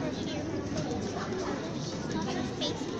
Ha ha ha.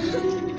哼。